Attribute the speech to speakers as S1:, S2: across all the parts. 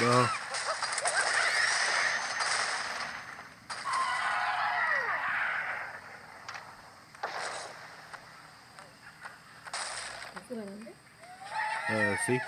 S1: No.
S2: Uh, see?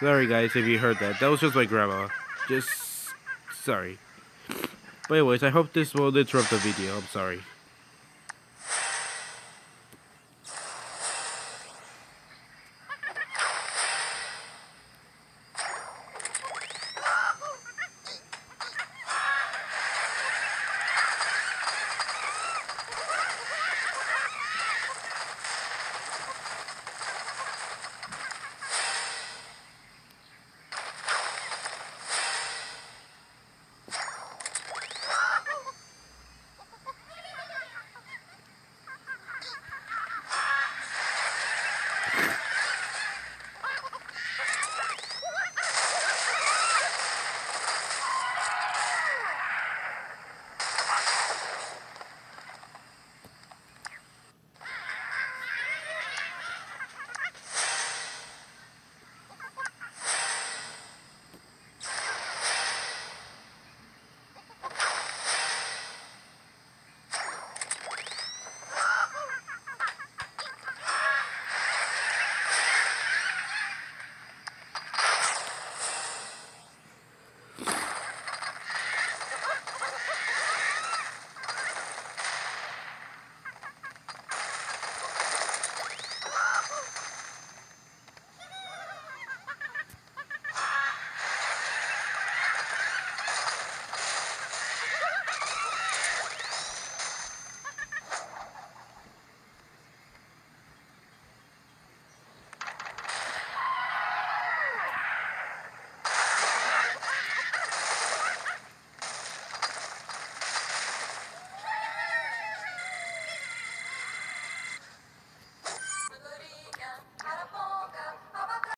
S2: Sorry guys if you heard that. That was just my grandma. Just... sorry. But anyways, I hope this won't interrupt the video. I'm sorry.